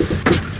Thank